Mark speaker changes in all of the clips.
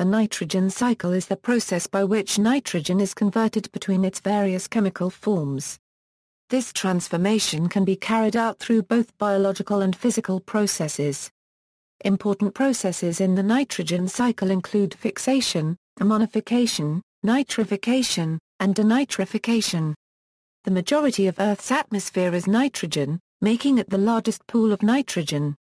Speaker 1: The nitrogen cycle is the process by which nitrogen is converted between its various chemical forms. This transformation can be carried out through both biological and physical processes. Important processes in the nitrogen cycle include fixation, ammonification, nitrification, and denitrification. The majority of Earth's atmosphere is nitrogen, making it the largest pool of nitrogen.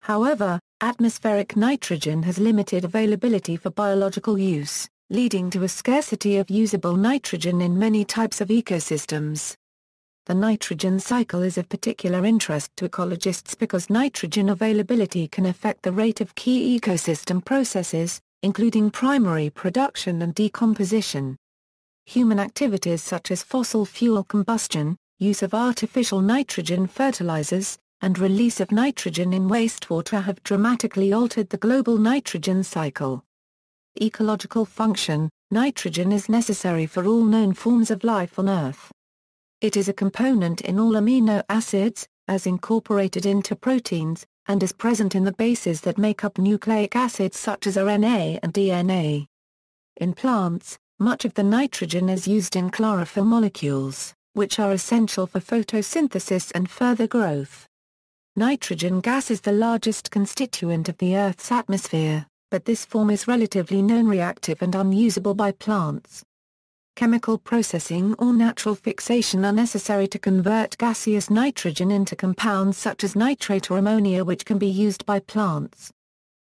Speaker 1: However, atmospheric nitrogen has limited availability for biological use, leading to a scarcity of usable nitrogen in many types of ecosystems. The nitrogen cycle is of particular interest to ecologists because nitrogen availability can affect the rate of key ecosystem processes, including primary production and decomposition. Human activities such as fossil fuel combustion, use of artificial nitrogen fertilizers, and release of nitrogen in wastewater have dramatically altered the global nitrogen cycle. Ecological function Nitrogen is necessary for all known forms of life on Earth. It is a component in all amino acids, as incorporated into proteins, and is present in the bases that make up nucleic acids such as RNA and DNA. In plants, much of the nitrogen is used in chlorophyll molecules, which are essential for photosynthesis and further growth. Nitrogen gas is the largest constituent of the Earth's atmosphere, but this form is relatively non-reactive and unusable by plants. Chemical processing or natural fixation are necessary to convert gaseous nitrogen into compounds such as nitrate or ammonia which can be used by plants.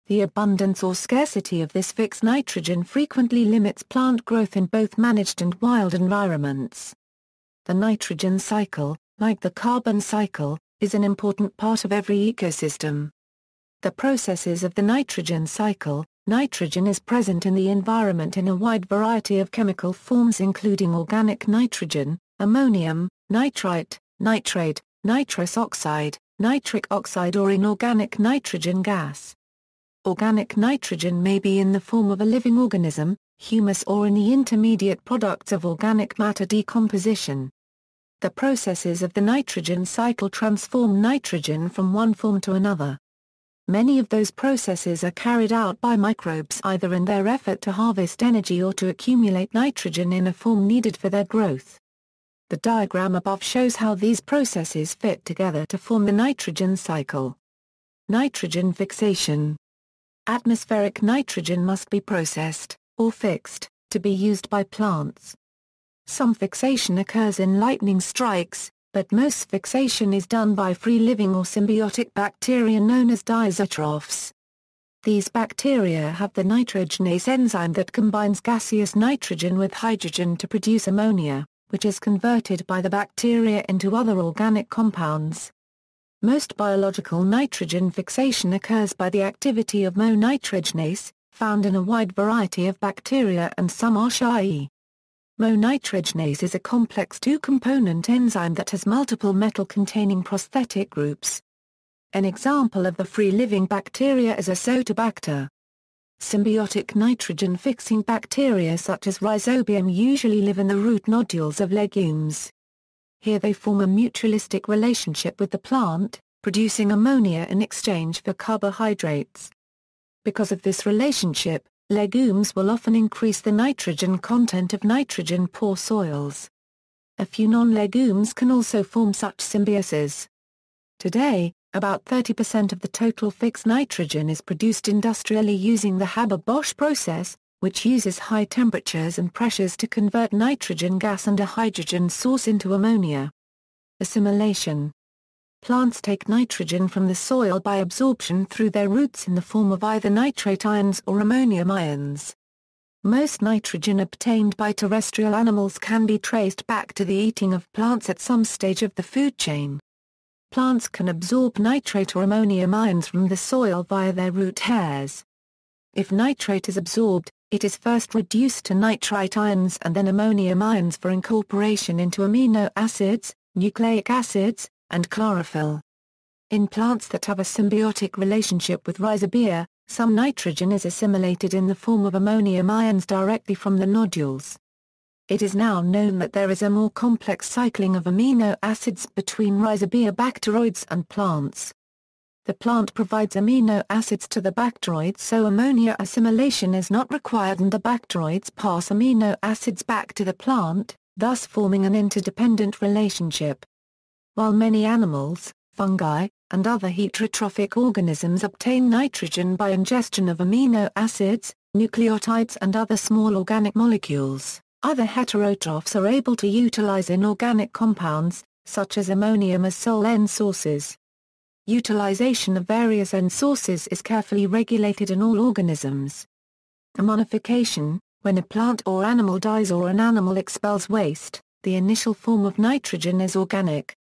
Speaker 1: The abundance or scarcity of this fixed nitrogen frequently limits plant growth in both managed and wild environments. The nitrogen cycle, like the carbon cycle, is an important part of every ecosystem. The processes of the nitrogen cycle, nitrogen is present in the environment in a wide variety of chemical forms including organic nitrogen, ammonium, nitrite, nitrate, nitrous oxide, nitric oxide or inorganic nitrogen gas. Organic nitrogen may be in the form of a living organism, humus or in the intermediate products of organic matter decomposition. The processes of the nitrogen cycle transform nitrogen from one form to another. Many of those processes are carried out by microbes either in their effort to harvest energy or to accumulate nitrogen in a form needed for their growth. The diagram above shows how these processes fit together to form the nitrogen cycle. Nitrogen fixation. Atmospheric nitrogen must be processed, or fixed, to be used by plants. Some fixation occurs in lightning strikes, but most fixation is done by free-living or symbiotic bacteria known as diazotrophs. These bacteria have the nitrogenase enzyme that combines gaseous nitrogen with hydrogen to produce ammonia, which is converted by the bacteria into other organic compounds. Most biological nitrogen fixation occurs by the activity of MO-nitrogenase, found in a wide variety of bacteria and some archaea. MO-nitrogenase is a complex two-component enzyme that has multiple metal-containing prosthetic groups. An example of the free-living bacteria is Azotobacter. Symbiotic nitrogen-fixing bacteria such as Rhizobium usually live in the root nodules of legumes. Here they form a mutualistic relationship with the plant, producing ammonia in exchange for carbohydrates. Because of this relationship, Legumes will often increase the nitrogen content of nitrogen-poor soils. A few non-legumes can also form such symbioses. Today, about 30% of the total fixed nitrogen is produced industrially using the Haber-Bosch process, which uses high temperatures and pressures to convert nitrogen gas and a hydrogen source into ammonia. Assimilation Plants take nitrogen from the soil by absorption through their roots in the form of either nitrate ions or ammonium ions. Most nitrogen obtained by terrestrial animals can be traced back to the eating of plants at some stage of the food chain. Plants can absorb nitrate or ammonium ions from the soil via their root hairs. If nitrate is absorbed, it is first reduced to nitrite ions and then ammonium ions for incorporation into amino acids, nucleic acids, and chlorophyll. In plants that have a symbiotic relationship with rhizobia, some nitrogen is assimilated in the form of ammonium ions directly from the nodules. It is now known that there is a more complex cycling of amino acids between rhizobia bacteroids and plants. the plant provides amino acids to the bacteroids so ammonia assimilation is not required and the bacteroids pass amino acids back to the plant, thus forming an interdependent relationship. While many animals, fungi, and other heterotrophic organisms obtain nitrogen by ingestion of amino acids, nucleotides and other small organic molecules, other heterotrophs are able to utilize inorganic compounds, such as ammonium as sole N sources. Utilization of various N sources is carefully regulated in all organisms. Ammonification, when a plant or animal dies or an animal expels waste, the initial form of nitrogen is organic.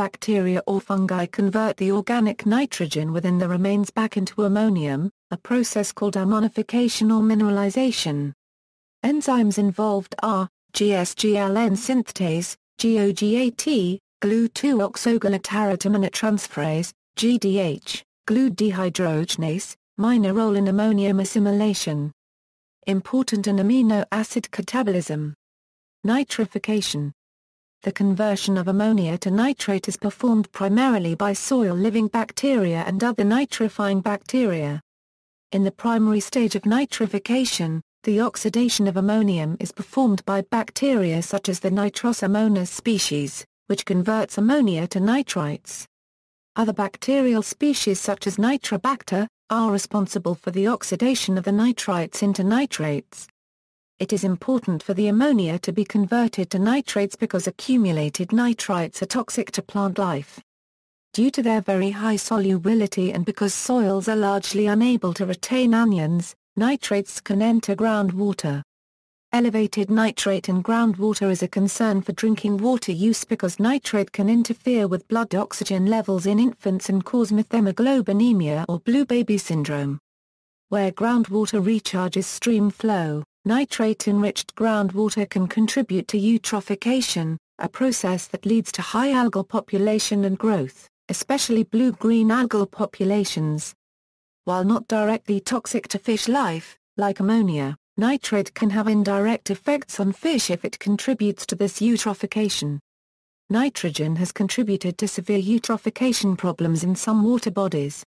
Speaker 1: Bacteria or fungi convert the organic nitrogen within the remains back into ammonium, a process called ammonification or mineralization. Enzymes involved are, GSGLN synthetase, GOGAT, Glu-2-oxoglutarate aminotransferase, GDH, Glu dehydrogenase, minor role in ammonium assimilation. Important in amino acid catabolism. Nitrification. The conversion of ammonia to nitrate is performed primarily by soil-living bacteria and other nitrifying bacteria. In the primary stage of nitrification, the oxidation of ammonium is performed by bacteria such as the Nitrosomonas species which converts ammonia to nitrites. Other bacterial species such as Nitrobacter, are responsible for the oxidation of the nitrites into nitrates. It is important for the ammonia to be converted to nitrates because accumulated nitrites are toxic to plant life. Due to their very high solubility and because soils are largely unable to retain anions, nitrates can enter groundwater. Elevated nitrate in groundwater is a concern for drinking water use because nitrate can interfere with blood oxygen levels in infants and cause methemoglobinemia or blue baby syndrome. Where groundwater recharges stream flow, nitrate-enriched groundwater can contribute to eutrophication, a process that leads to high algal population and growth, especially blue-green algal populations. While not directly toxic to fish life, like ammonia, Nitrate can have indirect effects on fish if it contributes to this eutrophication. Nitrogen has contributed to severe eutrophication problems in some water bodies.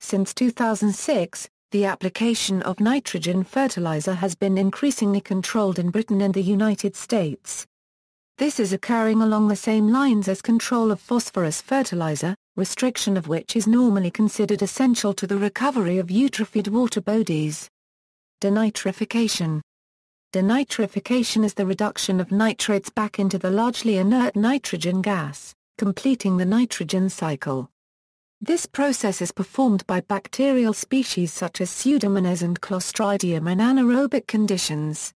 Speaker 1: Since 2006, the application of nitrogen fertilizer has been increasingly controlled in Britain and the United States. This is occurring along the same lines as control of phosphorus fertilizer, restriction of which is normally considered essential to the recovery of eutrophied water bodies. Denitrification Denitrification is the reduction of nitrates back into the largely inert nitrogen gas, completing the nitrogen cycle. This process is performed by bacterial species such as Pseudomonas and Clostridium in anaerobic conditions.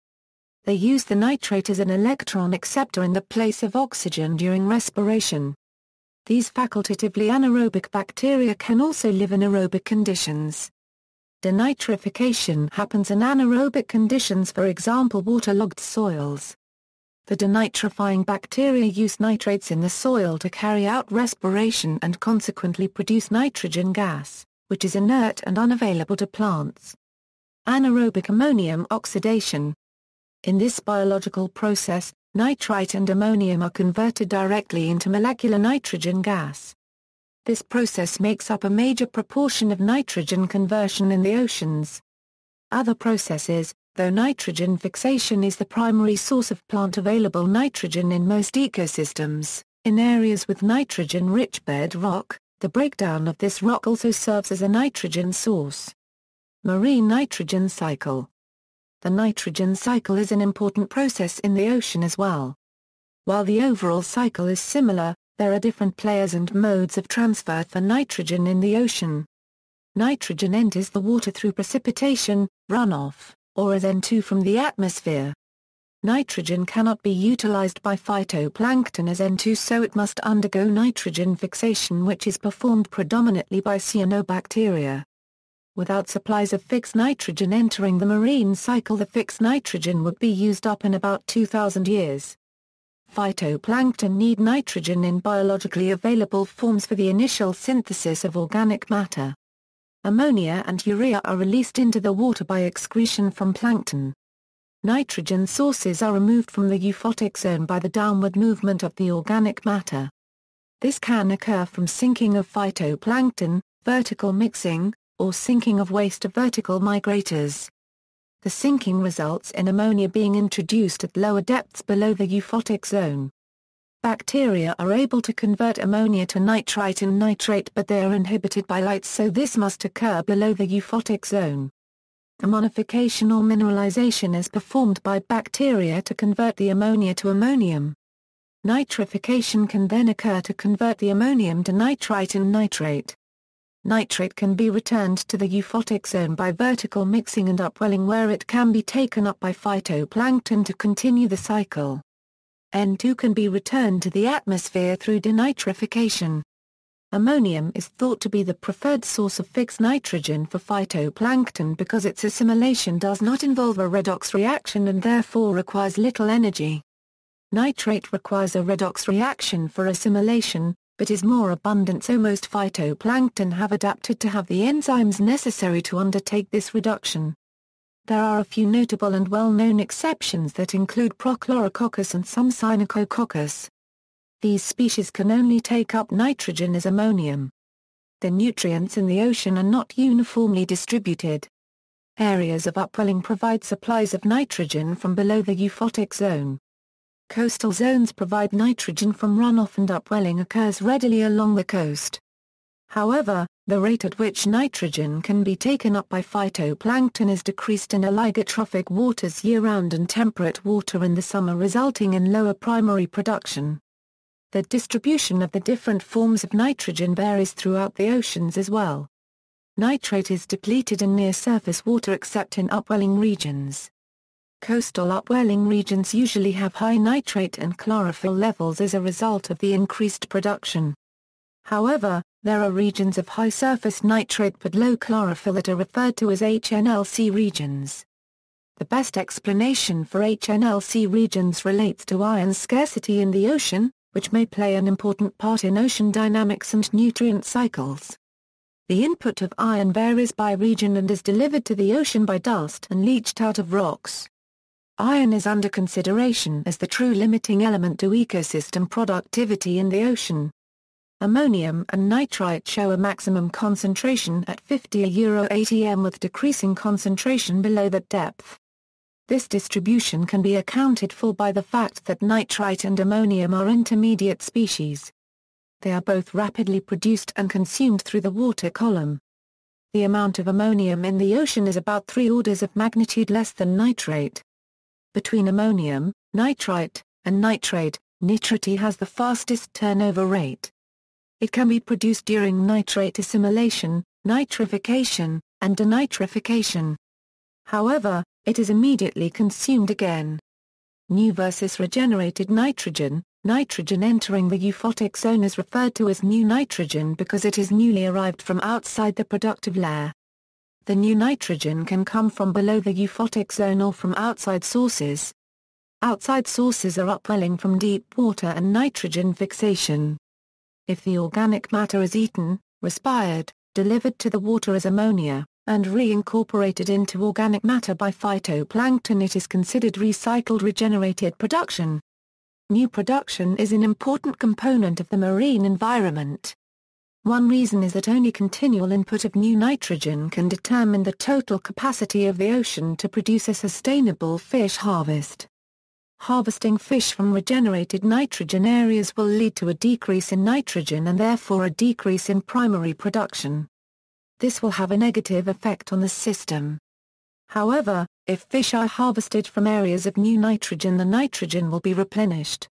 Speaker 1: They use the nitrate as an electron acceptor in the place of oxygen during respiration. These facultatively anaerobic bacteria can also live in aerobic conditions. Denitrification happens in anaerobic conditions for example waterlogged soils. The denitrifying bacteria use nitrates in the soil to carry out respiration and consequently produce nitrogen gas, which is inert and unavailable to plants. Anaerobic ammonium oxidation. In this biological process, nitrite and ammonium are converted directly into molecular nitrogen gas. This process makes up a major proportion of nitrogen conversion in the oceans. Other processes, though nitrogen fixation is the primary source of plant-available nitrogen in most ecosystems, in areas with nitrogen-rich bed rock, the breakdown of this rock also serves as a nitrogen source. Marine nitrogen cycle The nitrogen cycle is an important process in the ocean as well. While the overall cycle is similar, there are different players and modes of transfer for nitrogen in the ocean. Nitrogen enters the water through precipitation, runoff, or as N2 from the atmosphere. Nitrogen cannot be utilized by phytoplankton as N2 so it must undergo nitrogen fixation which is performed predominantly by cyanobacteria. Without supplies of fixed nitrogen entering the marine cycle the fixed nitrogen would be used up in about 2000 years. Phytoplankton need nitrogen in biologically available forms for the initial synthesis of organic matter. Ammonia and urea are released into the water by excretion from plankton. Nitrogen sources are removed from the euphotic zone by the downward movement of the organic matter. This can occur from sinking of phytoplankton, vertical mixing, or sinking of waste of vertical migrators. The sinking results in ammonia being introduced at lower depths below the euphotic zone. Bacteria are able to convert ammonia to nitrite and nitrate but they are inhibited by light so this must occur below the euphotic zone. Ammonification or mineralization is performed by bacteria to convert the ammonia to ammonium. Nitrification can then occur to convert the ammonium to nitrite and nitrate. Nitrate can be returned to the euphotic zone by vertical mixing and upwelling where it can be taken up by phytoplankton to continue the cycle. N2 can be returned to the atmosphere through denitrification. Ammonium is thought to be the preferred source of fixed nitrogen for phytoplankton because its assimilation does not involve a redox reaction and therefore requires little energy. Nitrate requires a redox reaction for assimilation, but is more abundant so most phytoplankton have adapted to have the enzymes necessary to undertake this reduction. There are a few notable and well-known exceptions that include Prochlorococcus and some Synechococcus. These species can only take up nitrogen as ammonium. The nutrients in the ocean are not uniformly distributed. Areas of upwelling provide supplies of nitrogen from below the euphotic zone. Coastal zones provide nitrogen from runoff and upwelling occurs readily along the coast. However, the rate at which nitrogen can be taken up by phytoplankton is decreased in oligotrophic waters year-round and temperate water in the summer resulting in lower primary production. The distribution of the different forms of nitrogen varies throughout the oceans as well. Nitrate is depleted in near-surface water except in upwelling regions. Coastal upwelling regions usually have high nitrate and chlorophyll levels as a result of the increased production. However, there are regions of high surface nitrate but low chlorophyll that are referred to as HNLC regions. The best explanation for HNLC regions relates to iron scarcity in the ocean, which may play an important part in ocean dynamics and nutrient cycles. The input of iron varies by region and is delivered to the ocean by dust and leached out of rocks. Iron is under consideration as the true limiting element to ecosystem productivity in the ocean. Ammonium and nitrite show a maximum concentration at 50 Euro atm with decreasing concentration below that depth. This distribution can be accounted for by the fact that nitrite and ammonium are intermediate species. They are both rapidly produced and consumed through the water column. The amount of ammonium in the ocean is about three orders of magnitude less than nitrate. Between ammonium, nitrite, and nitrate, nitrite has the fastest turnover rate. It can be produced during nitrate assimilation, nitrification, and denitrification. However, it is immediately consumed again. New versus regenerated nitrogen, nitrogen entering the euphotic zone is referred to as new nitrogen because it is newly arrived from outside the productive layer. The new nitrogen can come from below the euphotic zone or from outside sources. Outside sources are upwelling from deep water and nitrogen fixation. If the organic matter is eaten, respired, delivered to the water as ammonia, and reincorporated into organic matter by phytoplankton it is considered recycled regenerated production. New production is an important component of the marine environment. One reason is that only continual input of new nitrogen can determine the total capacity of the ocean to produce a sustainable fish harvest. Harvesting fish from regenerated nitrogen areas will lead to a decrease in nitrogen and therefore a decrease in primary production. This will have a negative effect on the system. However, if fish are harvested from areas of new nitrogen the nitrogen will be replenished.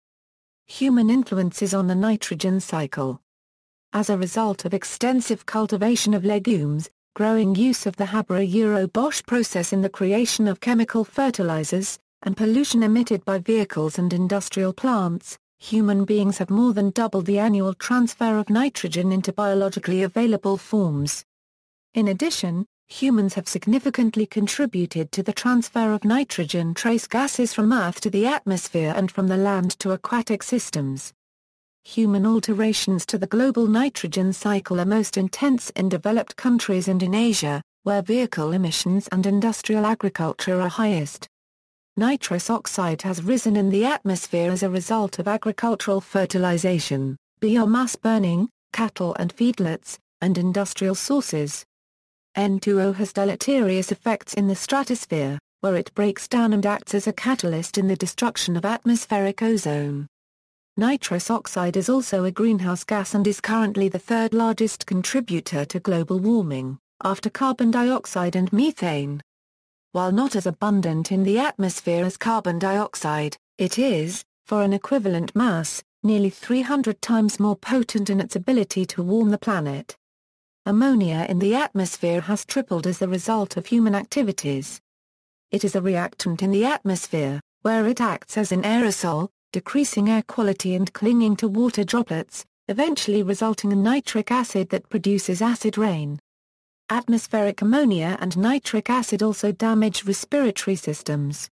Speaker 1: Human influences on the nitrogen cycle as a result of extensive cultivation of legumes, growing use of the Haber-Euro-Bosch process in the creation of chemical fertilizers, and pollution emitted by vehicles and industrial plants, human beings have more than doubled the annual transfer of nitrogen into biologically available forms. In addition, humans have significantly contributed to the transfer of nitrogen trace gases from Earth to the atmosphere and from the land to aquatic systems. Human alterations to the global nitrogen cycle are most intense in developed countries and in Asia, where vehicle emissions and industrial agriculture are highest. Nitrous oxide has risen in the atmosphere as a result of agricultural fertilization, biomass burning, cattle and feedlots, and industrial sources. N2O has deleterious effects in the stratosphere, where it breaks down and acts as a catalyst in the destruction of atmospheric ozone. Nitrous oxide is also a greenhouse gas and is currently the third largest contributor to global warming, after carbon dioxide and methane. While not as abundant in the atmosphere as carbon dioxide, it is, for an equivalent mass, nearly 300 times more potent in its ability to warm the planet. Ammonia in the atmosphere has tripled as a result of human activities. It is a reactant in the atmosphere, where it acts as an aerosol, decreasing air quality and clinging to water droplets, eventually resulting in nitric acid that produces acid rain. Atmospheric ammonia and nitric acid also damage respiratory systems.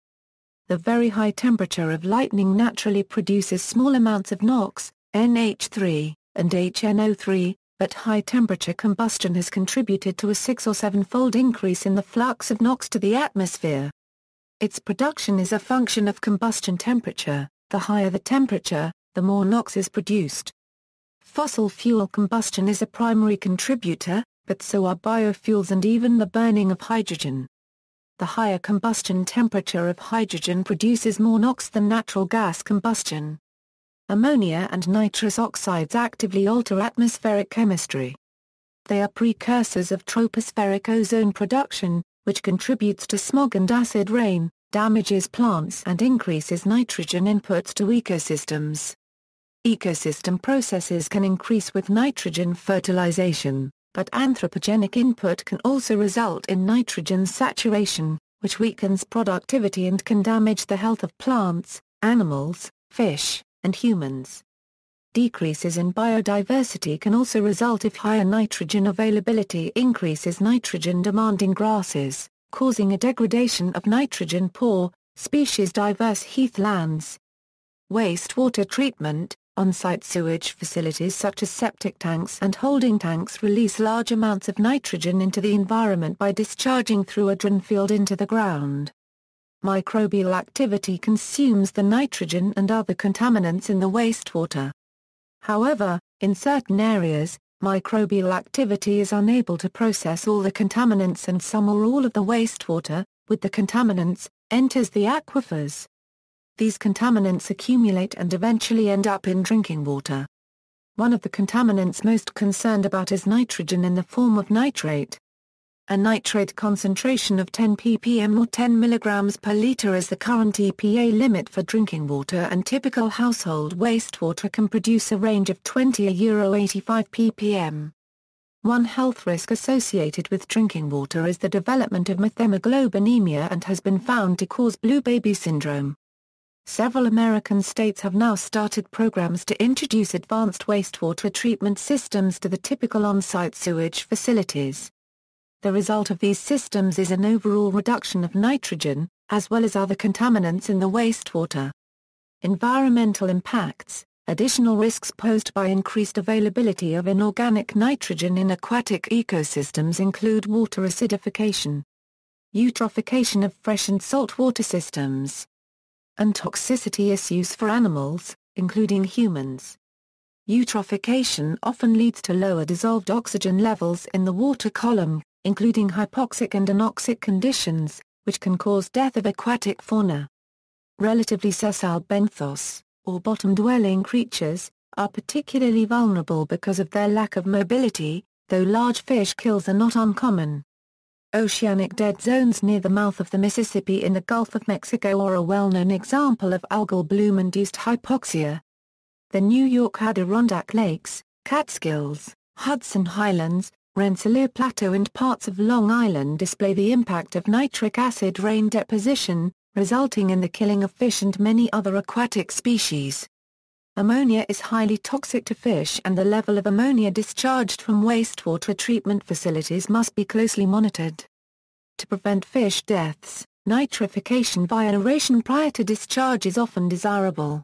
Speaker 1: The very high temperature of lightning naturally produces small amounts of NOx, NH3, and HNO3, but high-temperature combustion has contributed to a six- or seven-fold increase in the flux of NOx to the atmosphere. Its production is a function of combustion temperature, the higher the temperature, the more NOx is produced. Fossil fuel combustion is a primary contributor, but so are biofuels and even the burning of hydrogen. The higher combustion temperature of hydrogen produces more NOx than natural gas combustion. Ammonia and nitrous oxides actively alter atmospheric chemistry. They are precursors of tropospheric ozone production, which contributes to smog and acid rain, damages plants and increases nitrogen inputs to ecosystems. Ecosystem processes can increase with nitrogen fertilization, but anthropogenic input can also result in nitrogen saturation, which weakens productivity and can damage the health of plants, animals, fish, and humans. Decreases in biodiversity can also result if higher nitrogen availability increases nitrogen demand in grasses, causing a degradation of nitrogen-poor, species-diverse heathlands. Wastewater treatment, on-site sewage facilities such as septic tanks and holding tanks release large amounts of nitrogen into the environment by discharging through a drain field into the ground. Microbial activity consumes the nitrogen and other contaminants in the wastewater. However, in certain areas, microbial activity is unable to process all the contaminants and some or all of the wastewater, with the contaminants, enters the aquifers. These contaminants accumulate and eventually end up in drinking water. One of the contaminants most concerned about is nitrogen in the form of nitrate. A nitrate concentration of 10 ppm or 10 mg per liter is the current EPA limit for drinking water and typical household wastewater can produce a range of 20 Euro 85 ppm. One health risk associated with drinking water is the development of methemoglobinemia and has been found to cause blue baby syndrome. Several American states have now started programs to introduce advanced wastewater treatment systems to the typical on-site sewage facilities. The result of these systems is an overall reduction of nitrogen, as well as other contaminants in the wastewater. Environmental impacts Additional risks posed by increased availability of inorganic nitrogen in aquatic ecosystems include water acidification, eutrophication of fresh and saltwater systems, and toxicity issues for animals, including humans. Eutrophication often leads to lower dissolved oxygen levels in the water column, including hypoxic and anoxic conditions, which can cause death of aquatic fauna. Relatively sessile benthos, or bottom-dwelling creatures, are particularly vulnerable because of their lack of mobility, though large fish kills are not uncommon. Oceanic dead zones near the mouth of the Mississippi in the Gulf of Mexico are a well-known example of algal bloom-induced hypoxia. The New York Adirondack Lakes, Catskills, Hudson Highlands, Rensselaer Plateau and parts of Long Island display the impact of nitric acid rain deposition, resulting in the killing of fish and many other aquatic species. Ammonia is highly toxic to fish and the level of ammonia discharged from wastewater treatment facilities must be closely monitored. To prevent fish deaths, nitrification via aeration prior to discharge is often desirable.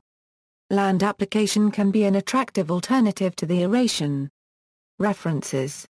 Speaker 1: Land application can be an attractive alternative to the aeration. References